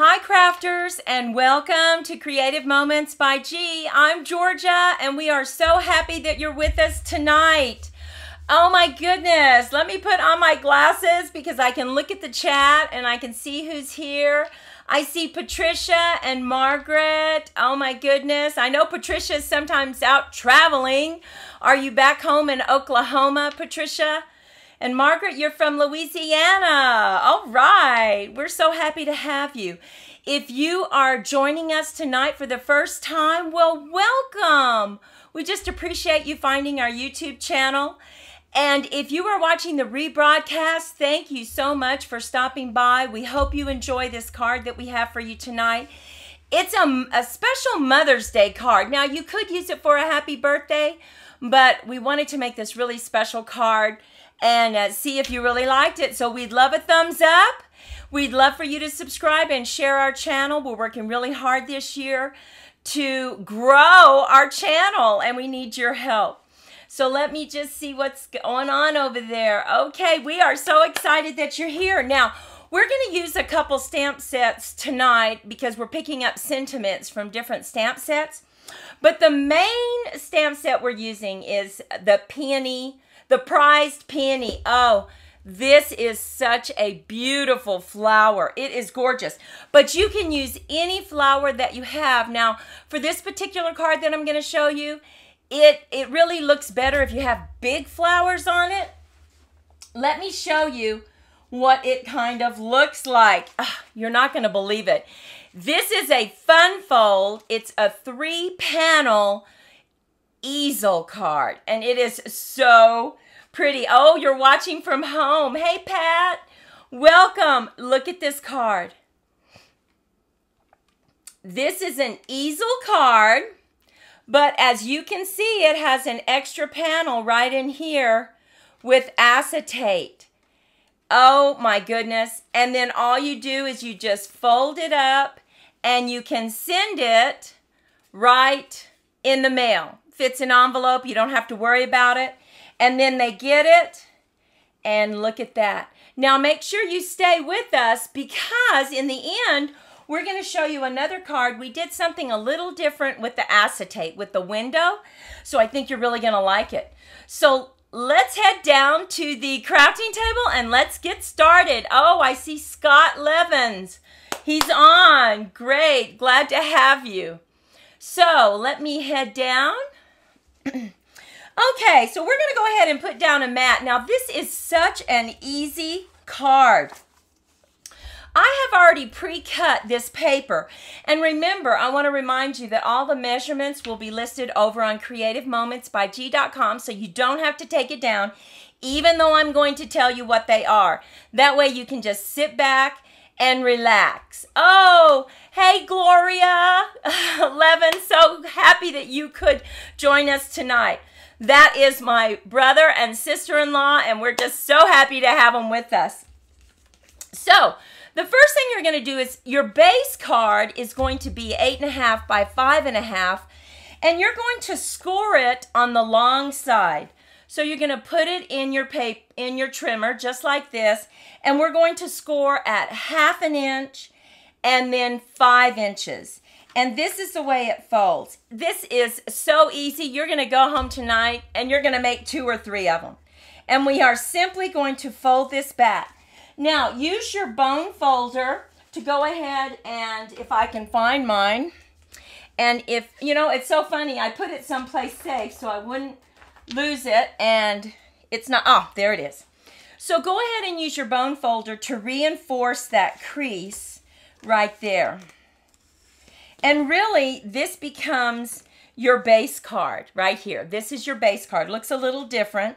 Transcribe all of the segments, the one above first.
Hi, crafters, and welcome to Creative Moments by G. I'm Georgia, and we are so happy that you're with us tonight. Oh my goodness, let me put on my glasses because I can look at the chat and I can see who's here. I see Patricia and Margaret. Oh my goodness. I know Patricia is sometimes out traveling. Are you back home in Oklahoma, Patricia? And Margaret, you're from Louisiana. All right. We're so happy to have you. If you are joining us tonight for the first time, well, welcome. We just appreciate you finding our YouTube channel. And if you are watching the rebroadcast, thank you so much for stopping by. We hope you enjoy this card that we have for you tonight. It's a, a special Mother's Day card. Now, you could use it for a happy birthday, but we wanted to make this really special card and uh, see if you really liked it. So we'd love a thumbs up. We'd love for you to subscribe and share our channel. We're working really hard this year to grow our channel and we need your help. So let me just see what's going on over there. Okay, we are so excited that you're here. Now, we're going to use a couple stamp sets tonight because we're picking up sentiments from different stamp sets. But the main stamp set we're using is the Peony the prized peony. Oh, this is such a beautiful flower. It is gorgeous. But you can use any flower that you have. Now, for this particular card that I'm going to show you, it, it really looks better if you have big flowers on it. Let me show you what it kind of looks like. Ugh, you're not going to believe it. This is a fun fold. It's a three panel easel card. And it is so pretty. Oh, you're watching from home. Hey, Pat. Welcome. Look at this card. This is an easel card, but as you can see, it has an extra panel right in here with acetate. Oh my goodness. And then all you do is you just fold it up and you can send it right in the mail fits an envelope. You don't have to worry about it. And then they get it. And look at that. Now make sure you stay with us because in the end, we're going to show you another card. We did something a little different with the acetate, with the window. So I think you're really going to like it. So let's head down to the crafting table and let's get started. Oh, I see Scott Levens. He's on. Great. Glad to have you. So let me head down. Okay, so we're going to go ahead and put down a mat. Now, this is such an easy card. I have already pre-cut this paper. And remember, I want to remind you that all the measurements will be listed over on creativemomentsbyg.com so you don't have to take it down, even though I'm going to tell you what they are. That way you can just sit back and relax. Oh, hey, Gloria Levin, so happy that you could join us tonight. That is my brother and sister-in-law, and we're just so happy to have them with us. So, the first thing you're going to do is your base card is going to be 8.5 by 5.5, and you're going to score it on the long side. So you're going to put it in your paper, in your trimmer, just like this. And we're going to score at half an inch and then five inches. And this is the way it folds. This is so easy. You're going to go home tonight and you're going to make two or three of them. And we are simply going to fold this back. Now, use your bone folder to go ahead and, if I can find mine, and if, you know, it's so funny, I put it someplace safe so I wouldn't lose it and it's not, oh, there it is. So go ahead and use your bone folder to reinforce that crease right there. And really, this becomes your base card right here. This is your base card. Looks a little different.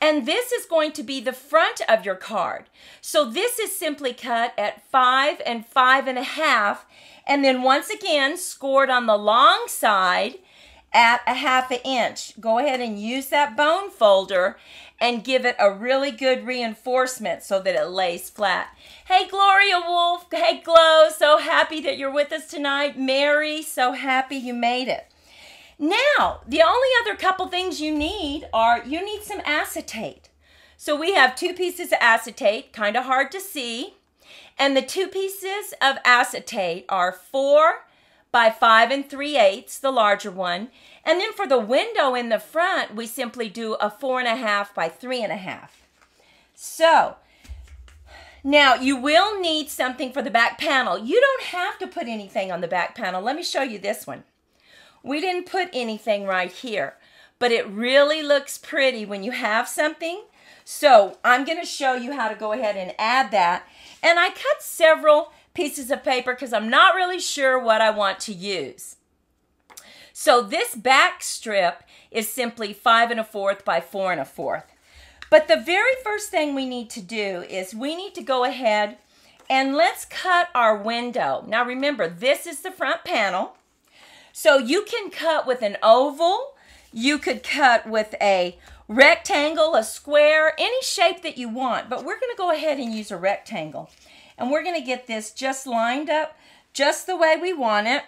And this is going to be the front of your card. So this is simply cut at five and five and a half. And then once again, scored on the long side at a half an inch. Go ahead and use that bone folder and give it a really good reinforcement so that it lays flat. Hey, Gloria Wolf. Hey, Glow. So happy that you're with us tonight. Mary, so happy you made it. Now, the only other couple things you need are you need some acetate. So we have two pieces of acetate, kind of hard to see. And the two pieces of acetate are four by five and three eighths, the larger one. And then for the window in the front, we simply do a four and a half by three and a half. So now you will need something for the back panel. You don't have to put anything on the back panel. Let me show you this one. We didn't put anything right here, but it really looks pretty when you have something. So I'm going to show you how to go ahead and add that. And I cut several pieces of paper because I'm not really sure what I want to use. So this back strip is simply five and a fourth by four and a fourth. But the very first thing we need to do is we need to go ahead and let's cut our window. Now remember, this is the front panel. So you can cut with an oval, you could cut with a rectangle, a square, any shape that you want. But we're going to go ahead and use a rectangle. And we're going to get this just lined up just the way we want it.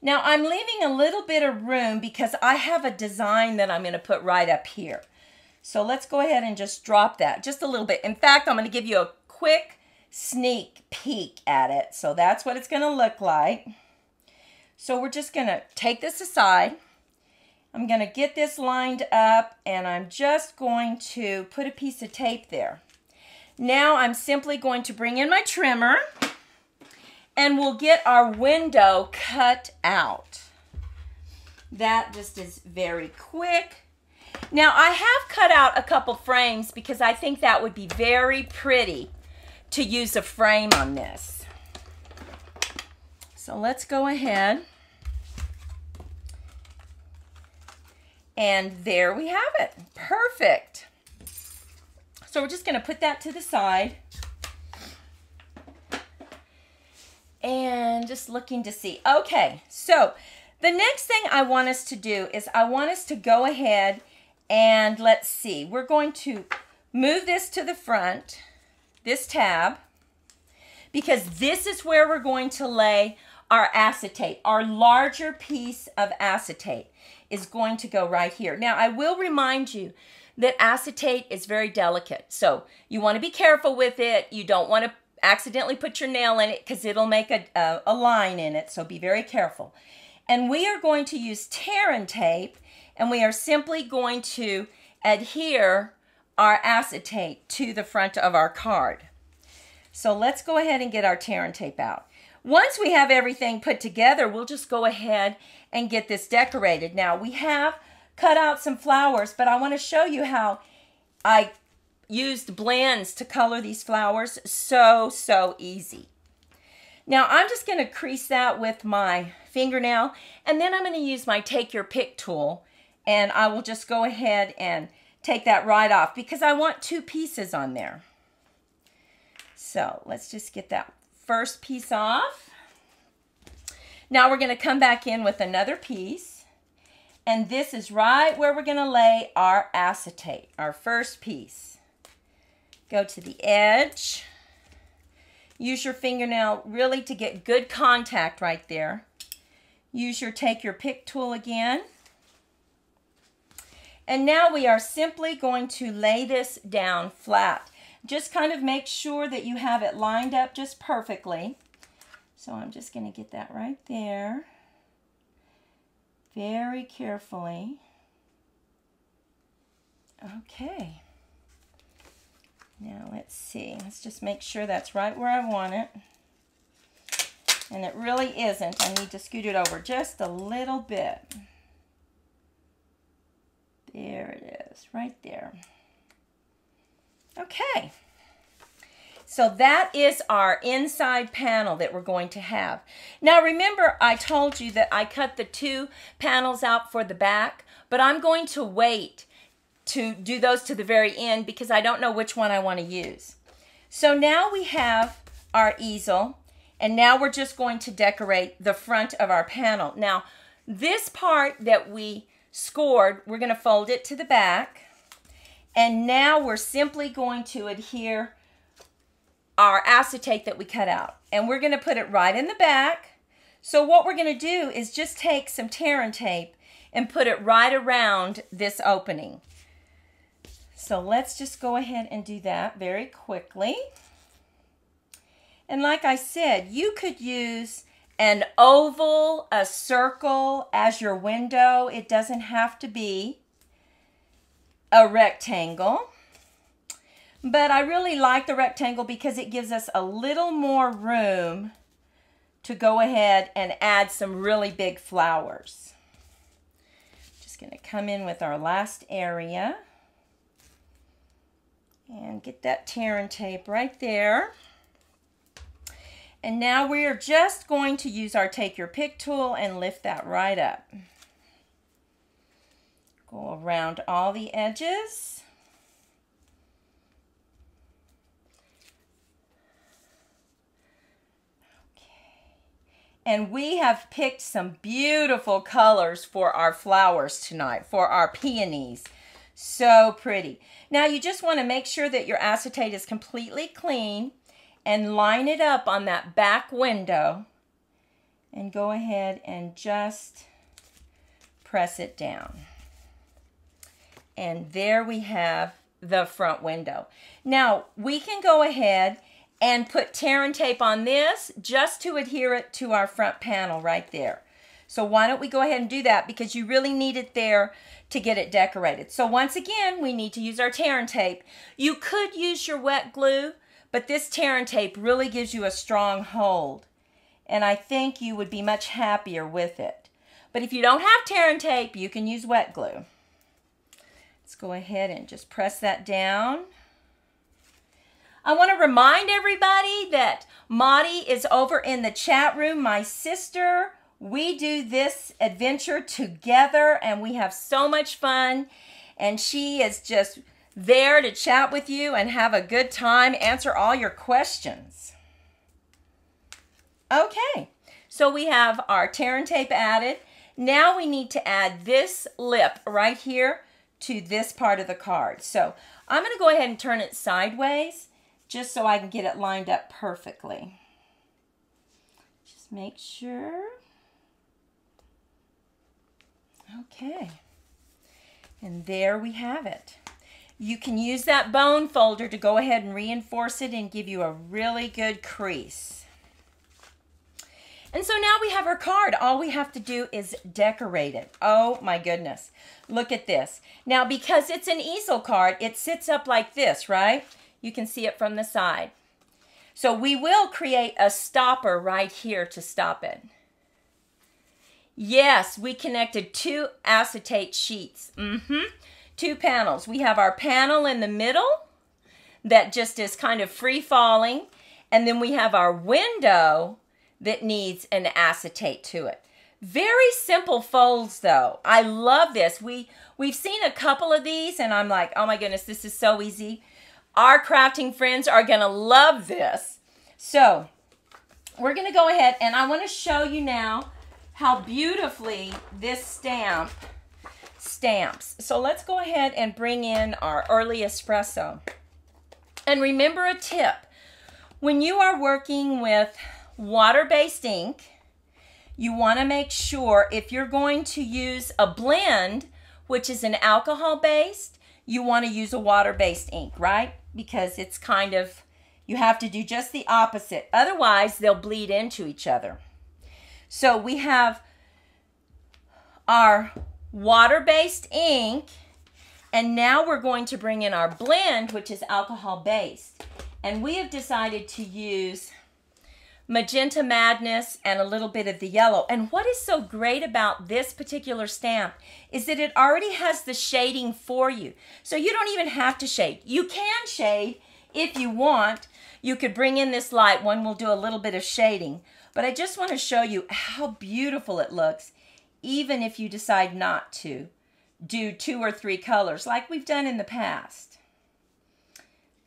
Now I'm leaving a little bit of room because I have a design that I'm going to put right up here. So let's go ahead and just drop that just a little bit. In fact, I'm going to give you a quick sneak peek at it. So that's what it's going to look like. So we're just going to take this aside. I'm going to get this lined up and I'm just going to put a piece of tape there. Now I'm simply going to bring in my trimmer and we'll get our window cut out. That just is very quick. Now I have cut out a couple frames because I think that would be very pretty to use a frame on this. So let's go ahead. And there we have it. Perfect. So we're just going to put that to the side. And just looking to see. Okay, so the next thing I want us to do is I want us to go ahead and let's see. We're going to move this to the front, this tab, because this is where we're going to lay our acetate, our larger piece of acetate is going to go right here. Now, I will remind you that acetate is very delicate. So you want to be careful with it. You don't want to accidentally put your nail in it because it'll make a, a, a, line in it. So be very careful. And we are going to use tear and tape and we are simply going to adhere our acetate to the front of our card. So let's go ahead and get our tear and tape out. Once we have everything put together, we'll just go ahead and get this decorated. Now we have cut out some flowers, but I want to show you how I used blends to color these flowers. So, so easy. Now I'm just going to crease that with my fingernail and then I'm going to use my take your pick tool and I will just go ahead and take that right off because I want two pieces on there. So let's just get that first piece off. Now we're going to come back in with another piece. And this is right where we're going to lay our acetate, our first piece. Go to the edge. Use your fingernail really to get good contact right there. Use your take your pick tool again. And now we are simply going to lay this down flat. Just kind of make sure that you have it lined up just perfectly. So I'm just going to get that right there. Very carefully. Okay. Now let's see. Let's just make sure that's right where I want it. And it really isn't. I need to scoot it over just a little bit. There it is, right there. Okay. So that is our inside panel that we're going to have. Now remember I told you that I cut the two panels out for the back, but I'm going to wait to do those to the very end because I don't know which one I want to use. So now we have our easel and now we're just going to decorate the front of our panel. Now this part that we scored, we're going to fold it to the back. And now we're simply going to adhere our acetate that we cut out. And we're going to put it right in the back. So what we're going to do is just take some tear and tape and put it right around this opening. So let's just go ahead and do that very quickly. And like I said, you could use an oval, a circle as your window. It doesn't have to be a rectangle. But I really like the rectangle because it gives us a little more room to go ahead and add some really big flowers. Just going to come in with our last area and get that tear and tape right there. And now we are just going to use our Take Your Pick tool and lift that right up. Go around all the edges. And we have picked some beautiful colors for our flowers tonight, for our peonies. So pretty. Now you just want to make sure that your acetate is completely clean and line it up on that back window and go ahead and just press it down. And there we have the front window. Now we can go ahead and put tear and tape on this just to adhere it to our front panel right there. So why don't we go ahead and do that because you really need it there to get it decorated. So once again, we need to use our tear and tape. You could use your wet glue, but this tear and tape really gives you a strong hold. And I think you would be much happier with it. But if you don't have tear and tape, you can use wet glue. Let's go ahead and just press that down. I want to remind everybody that Maudie is over in the chat room, my sister. We do this adventure together and we have so much fun. And she is just there to chat with you and have a good time, answer all your questions. Okay, so we have our tear and tape added. Now we need to add this lip right here to this part of the card. So I'm going to go ahead and turn it sideways just so I can get it lined up perfectly. Just make sure. Okay. And there we have it. You can use that bone folder to go ahead and reinforce it and give you a really good crease. And so now we have our card. All we have to do is decorate it. Oh my goodness. Look at this. Now because it's an easel card, it sits up like this, right? You can see it from the side. So we will create a stopper right here to stop it. Yes, we connected two acetate sheets. Mm-hmm two panels. We have our panel in the middle that just is kind of free falling. And then we have our window that needs an acetate to it. Very simple folds though. I love this. We, we've seen a couple of these and I'm like, oh my goodness, this is so easy. Our crafting friends are gonna love this. So we're gonna go ahead and I wanna show you now how beautifully this stamp stamps. So let's go ahead and bring in our early espresso. And remember a tip. When you are working with water-based ink, you want to make sure if you're going to use a blend, which is an alcohol-based, you want to use a water-based ink, right? Because it's kind of, you have to do just the opposite. Otherwise, they'll bleed into each other. So we have our water-based ink, and now we're going to bring in our blend, which is alcohol-based. And we have decided to use Magenta Madness and a little bit of the yellow. And what is so great about this particular stamp is that it already has the shading for you. So you don't even have to shade. You can shade if you want. You could bring in this light. One will do a little bit of shading. But I just want to show you how beautiful it looks even if you decide not to do two or three colors like we've done in the past.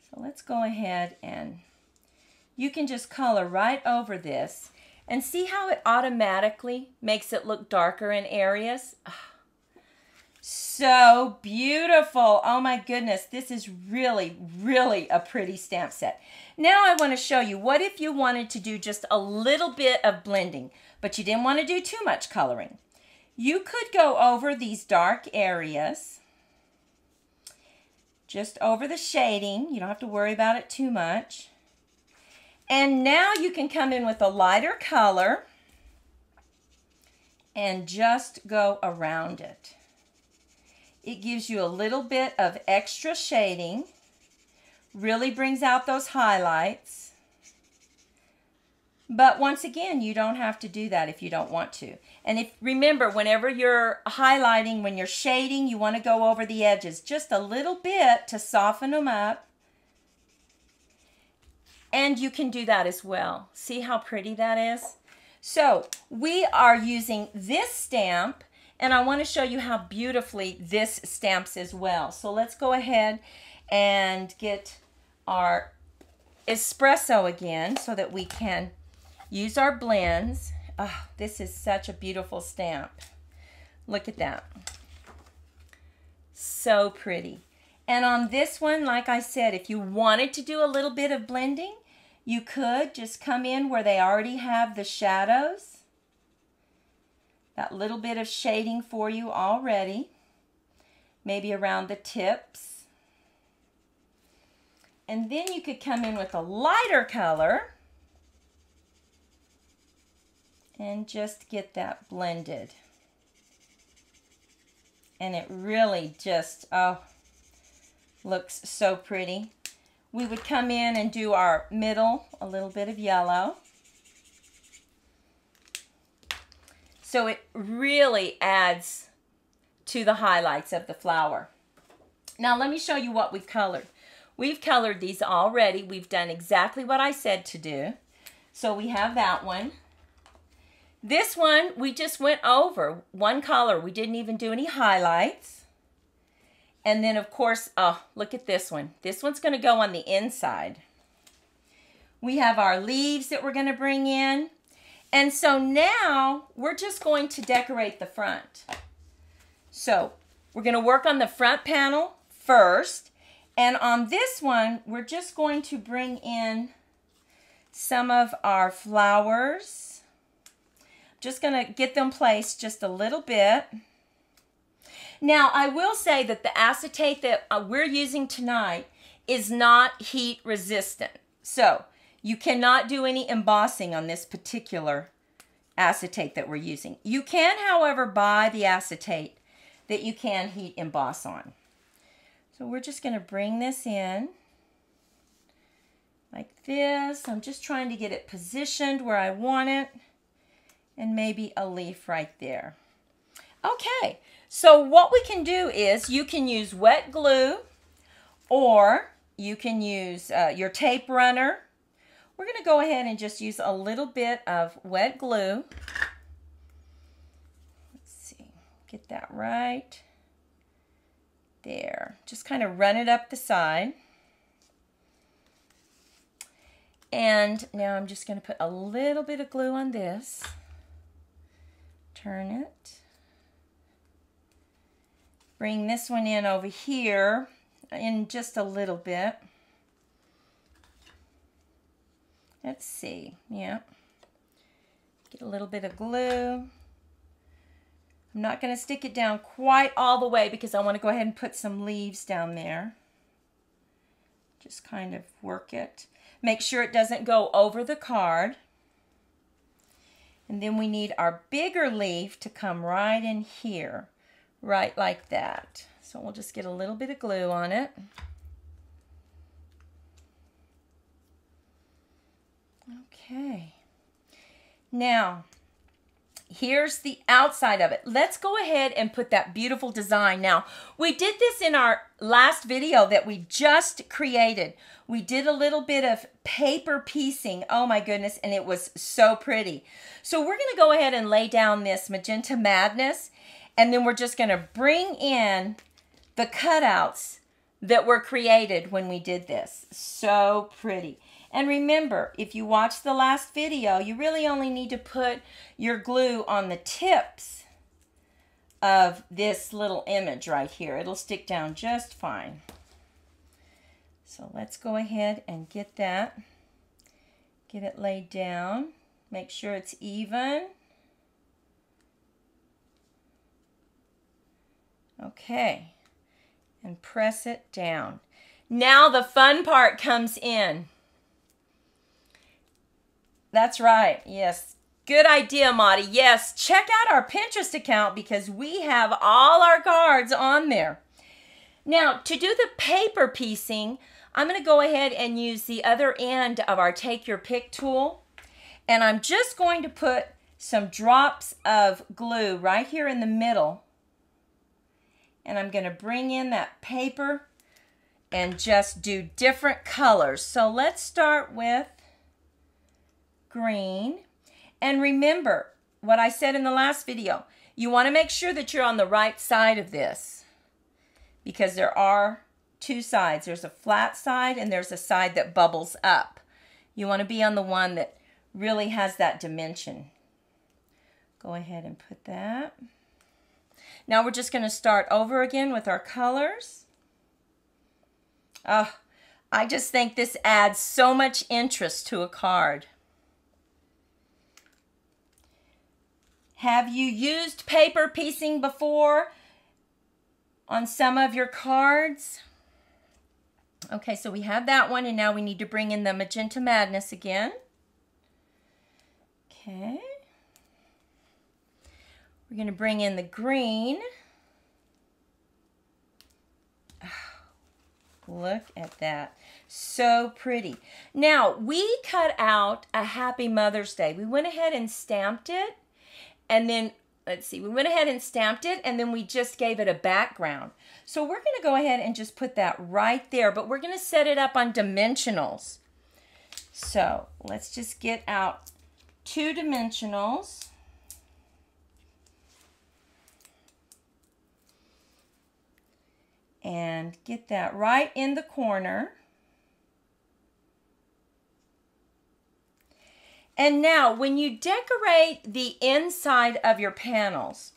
So let's go ahead and you can just color right over this and see how it automatically makes it look darker in areas. So beautiful. Oh my goodness. This is really, really a pretty stamp set. Now I want to show you what if you wanted to do just a little bit of blending, but you didn't want to do too much coloring. You could go over these dark areas, just over the shading. You don't have to worry about it too much. And now you can come in with a lighter color and just go around it. It gives you a little bit of extra shading, really brings out those highlights. But once again, you don't have to do that if you don't want to. And if remember, whenever you're highlighting, when you're shading, you want to go over the edges just a little bit to soften them up. And you can do that as well. See how pretty that is? So we are using this stamp and I want to show you how beautifully this stamps as well. So let's go ahead and get our espresso again so that we can use our blends. Oh, this is such a beautiful stamp. Look at that. So pretty. And on this one, like I said, if you wanted to do a little bit of blending, you could just come in where they already have the shadows. That little bit of shading for you already. Maybe around the tips. And then you could come in with a lighter color and just get that blended. And it really just, oh, looks so pretty we would come in and do our middle, a little bit of yellow. So it really adds to the highlights of the flower. Now let me show you what we've colored. We've colored these already. We've done exactly what I said to do. So we have that one. This one, we just went over one color. We didn't even do any highlights. And then, of course, oh, look at this one. This one's going to go on the inside. We have our leaves that we're going to bring in. And so now we're just going to decorate the front. So we're going to work on the front panel first. And on this one, we're just going to bring in some of our flowers. Just going to get them placed just a little bit. Now, I will say that the acetate that uh, we're using tonight is not heat resistant. So you cannot do any embossing on this particular acetate that we're using. You can, however, buy the acetate that you can heat emboss on. So we're just going to bring this in like this. I'm just trying to get it positioned where I want it and maybe a leaf right there. Okay, so what we can do is you can use wet glue or you can use uh, your tape runner. We're going to go ahead and just use a little bit of wet glue. Let's see, get that right there. Just kind of run it up the side. And now I'm just going to put a little bit of glue on this. Turn it. Bring this one in over here in just a little bit. Let's see, yeah. Get a little bit of glue. I'm not going to stick it down quite all the way because I want to go ahead and put some leaves down there. Just kind of work it. Make sure it doesn't go over the card. And then we need our bigger leaf to come right in here right like that. So we'll just get a little bit of glue on it. Okay. Now, here's the outside of it. Let's go ahead and put that beautiful design. Now, we did this in our last video that we just created. We did a little bit of paper piecing. Oh my goodness, and it was so pretty. So we're going to go ahead and lay down this Magenta Madness and then we're just going to bring in the cutouts that were created when we did this. So pretty. And remember, if you watch the last video, you really only need to put your glue on the tips of this little image right here. It'll stick down just fine. So let's go ahead and get that. Get it laid down. Make sure it's even. Okay, and press it down. Now the fun part comes in. That's right. Yes. Good idea, Maudie. Yes, check out our Pinterest account because we have all our cards on there. Now, to do the paper piecing, I'm going to go ahead and use the other end of our Take Your Pick tool. And I'm just going to put some drops of glue right here in the middle. And I'm going to bring in that paper and just do different colors. So let's start with green. And remember what I said in the last video. You want to make sure that you're on the right side of this because there are two sides. There's a flat side and there's a side that bubbles up. You want to be on the one that really has that dimension. Go ahead and put that. Now we're just going to start over again with our colors. Oh, I just think this adds so much interest to a card. Have you used paper piecing before on some of your cards? Okay, so we have that one, and now we need to bring in the Magenta Madness again. Okay. We're going to bring in the green. Look at that. So pretty. Now, we cut out a Happy Mother's Day. We went ahead and stamped it. And then, let's see, we went ahead and stamped it. And then we just gave it a background. So we're going to go ahead and just put that right there. But we're going to set it up on dimensionals. So let's just get out two dimensionals. And get that right in the corner. And now when you decorate the inside of your panels,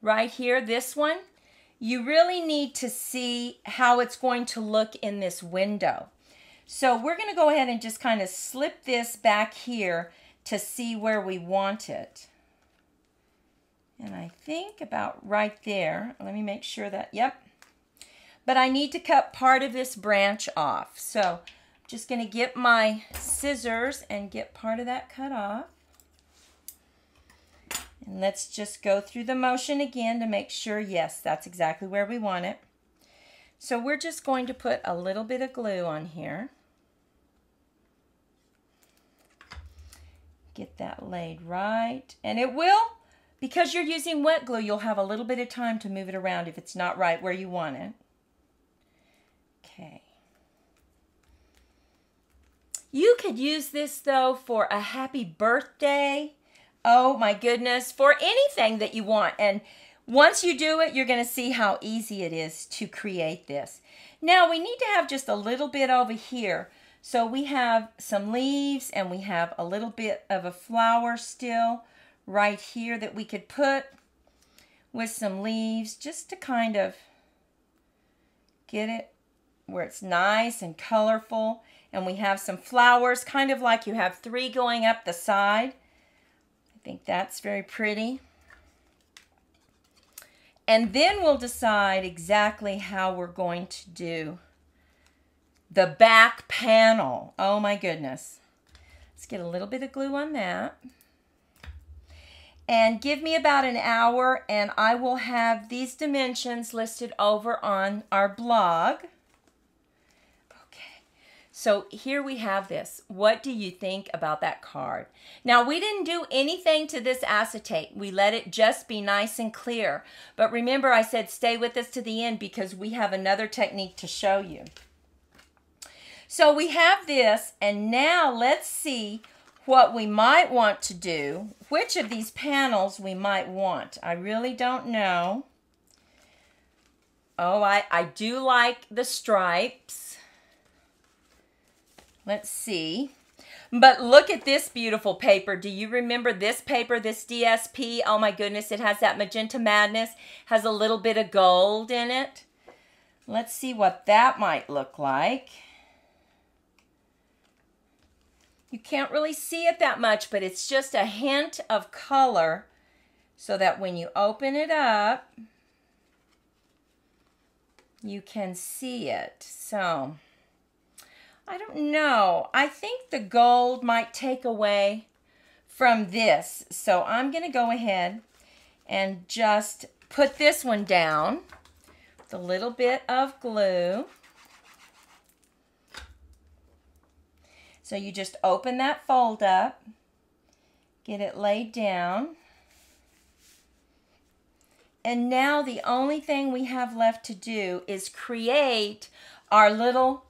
right here, this one, you really need to see how it's going to look in this window. So we're going to go ahead and just kind of slip this back here to see where we want it. And I think about right there. Let me make sure that, yep, but I need to cut part of this branch off. So I'm just going to get my scissors and get part of that cut off. And let's just go through the motion again to make sure, yes, that's exactly where we want it. So we're just going to put a little bit of glue on here. Get that laid right. And it will, because you're using wet glue, you'll have a little bit of time to move it around if it's not right where you want it. Okay. You could use this though for a happy birthday. Oh my goodness, for anything that you want. And once you do it, you're going to see how easy it is to create this. Now we need to have just a little bit over here. So we have some leaves and we have a little bit of a flower still right here that we could put with some leaves just to kind of get it where it's nice and colorful. And we have some flowers, kind of like you have three going up the side. I think that's very pretty. And then we'll decide exactly how we're going to do the back panel. Oh my goodness. Let's get a little bit of glue on that. And give me about an hour and I will have these dimensions listed over on our blog. So here we have this. What do you think about that card? Now, we didn't do anything to this acetate. We let it just be nice and clear. But remember, I said stay with us to the end because we have another technique to show you. So we have this, and now let's see what we might want to do, which of these panels we might want. I really don't know. Oh, I, I do like the stripes. Let's see. But look at this beautiful paper. Do you remember this paper, this DSP? Oh my goodness, it has that Magenta Madness, has a little bit of gold in it. Let's see what that might look like. You can't really see it that much, but it's just a hint of color so that when you open it up, you can see it. So... I don't know. I think the gold might take away from this. So I'm going to go ahead and just put this one down with a little bit of glue. So you just open that fold up, get it laid down. And now the only thing we have left to do is create our little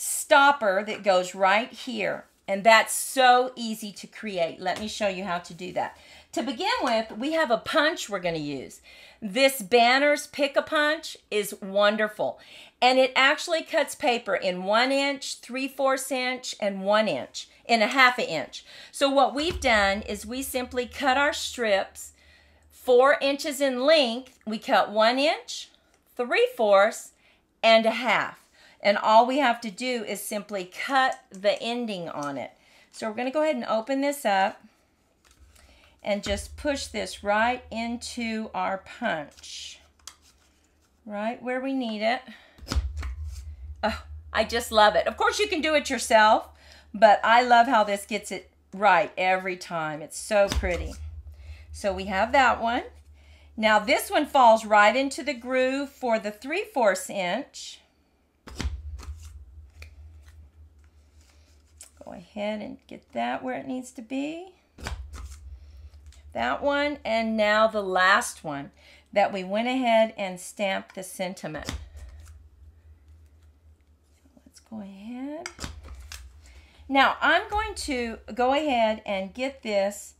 stopper that goes right here. And that's so easy to create. Let me show you how to do that. To begin with, we have a punch we're going to use. This Banner's Pick-a-Punch is wonderful. And it actually cuts paper in one inch, three-fourths inch, and one inch, in a half an inch. So what we've done is we simply cut our strips four inches in length. We cut one inch, three-fourths, and a half. And all we have to do is simply cut the ending on it. So we're going to go ahead and open this up and just push this right into our punch. Right where we need it. Oh, I just love it. Of course, you can do it yourself, but I love how this gets it right every time. It's so pretty. So we have that one. Now this one falls right into the groove for the 3 fourths inch. Go ahead and get that where it needs to be. That one, and now the last one that we went ahead and stamped the sentiment. Let's go ahead. Now I'm going to go ahead and get this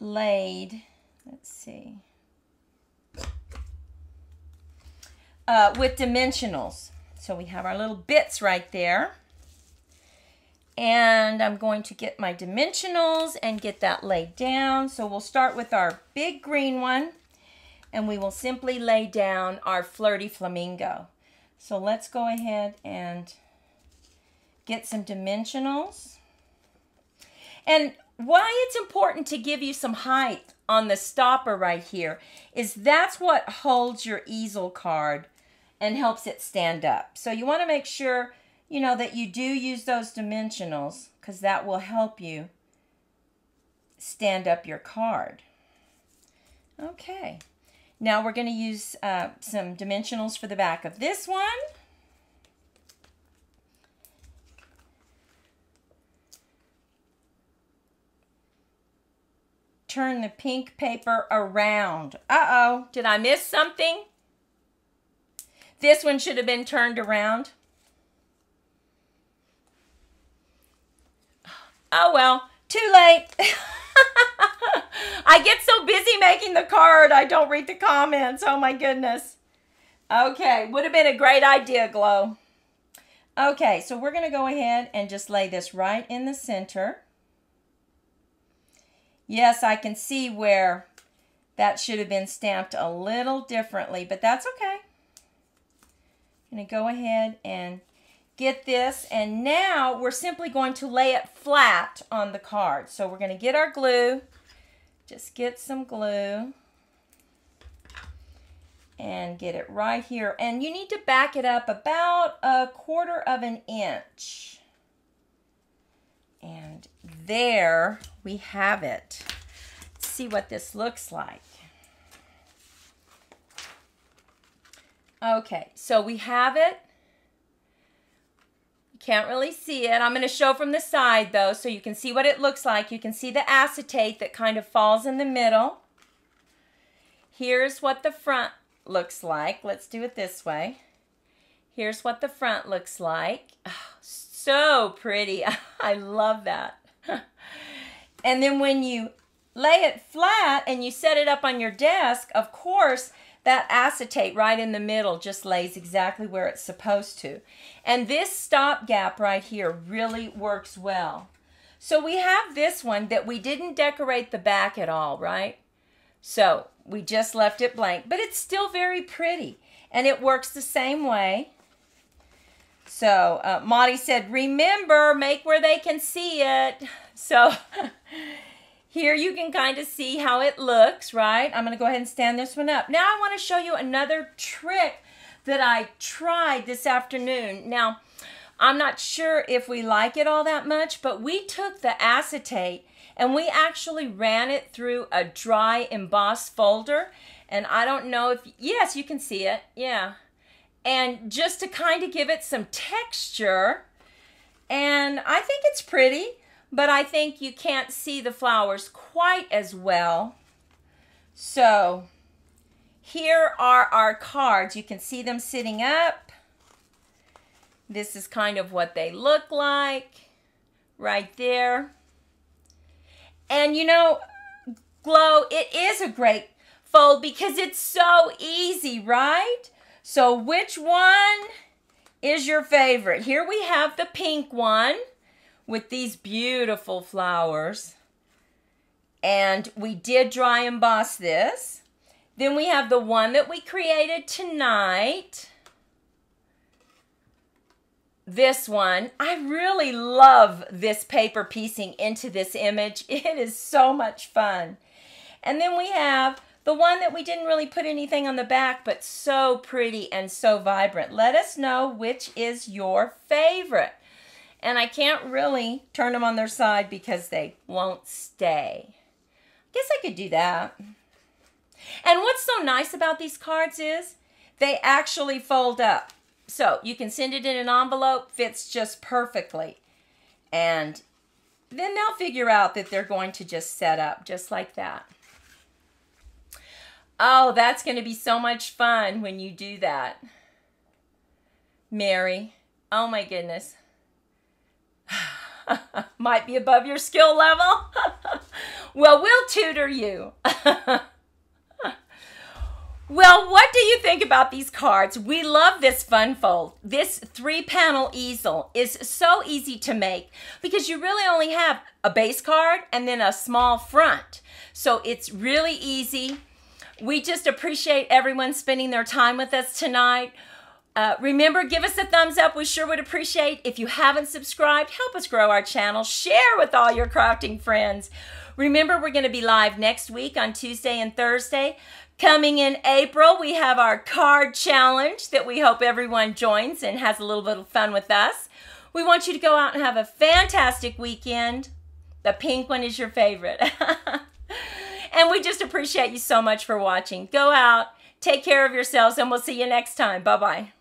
laid, let's see, uh, with dimensionals. So we have our little bits right there. And I'm going to get my dimensionals and get that laid down. So we'll start with our big green one and we will simply lay down our flirty flamingo. So let's go ahead and get some dimensionals. And why it's important to give you some height on the stopper right here is that's what holds your easel card and helps it stand up. So you want to make sure you know, that you do use those dimensionals because that will help you stand up your card. Okay, now we're going to use uh, some dimensionals for the back of this one. Turn the pink paper around. Uh-oh, did I miss something? This one should have been turned around. Oh well, too late. I get so busy making the card, I don't read the comments. Oh my goodness. Okay, would have been a great idea, Glow. Okay, so we're going to go ahead and just lay this right in the center. Yes, I can see where that should have been stamped a little differently, but that's okay. I'm going to go ahead and get this and now we're simply going to lay it flat on the card. So we're going to get our glue, just get some glue and get it right here. And you need to back it up about a quarter of an inch. And there we have it. Let's see what this looks like. Okay, so we have it can't really see it. I'm going to show from the side though so you can see what it looks like. You can see the acetate that kind of falls in the middle. Here's what the front looks like. Let's do it this way. Here's what the front looks like. Oh, so pretty. I love that. and then when you lay it flat and you set it up on your desk, of course, that acetate right in the middle just lays exactly where it's supposed to. And this stop gap right here really works well. So we have this one that we didn't decorate the back at all, right? So we just left it blank, but it's still very pretty. And it works the same way. So uh, Monty said, remember, make where they can see it. So Here you can kind of see how it looks, right? I'm going to go ahead and stand this one up. Now I want to show you another trick that I tried this afternoon. Now, I'm not sure if we like it all that much, but we took the acetate and we actually ran it through a dry embossed folder. And I don't know if, yes, you can see it. Yeah. And just to kind of give it some texture. And I think it's pretty, but I think you can't see the flowers quite as well. So here are our cards. You can see them sitting up. This is kind of what they look like right there. And you know, Glow, it is a great fold because it's so easy, right? So which one is your favorite? Here we have the pink one with these beautiful flowers. And we did dry emboss this. Then we have the one that we created tonight this one. I really love this paper piecing into this image. It is so much fun. And then we have the one that we didn't really put anything on the back, but so pretty and so vibrant. Let us know which is your favorite. And I can't really turn them on their side because they won't stay. I guess I could do that. And what's so nice about these cards is they actually fold up. So you can send it in an envelope, fits just perfectly. And then they'll figure out that they're going to just set up just like that. Oh, that's going to be so much fun when you do that. Mary, oh my goodness. Might be above your skill level. well, we'll tutor you. Well, what do you think about these cards? We love this fun fold. This three panel easel is so easy to make because you really only have a base card and then a small front. So it's really easy. We just appreciate everyone spending their time with us tonight. Uh, remember, give us a thumbs up. We sure would appreciate. If you haven't subscribed, help us grow our channel. Share with all your crafting friends. Remember, we're going to be live next week on Tuesday and Thursday. Coming in April, we have our card challenge that we hope everyone joins and has a little bit of fun with us. We want you to go out and have a fantastic weekend. The pink one is your favorite. and we just appreciate you so much for watching. Go out, take care of yourselves, and we'll see you next time. Bye bye.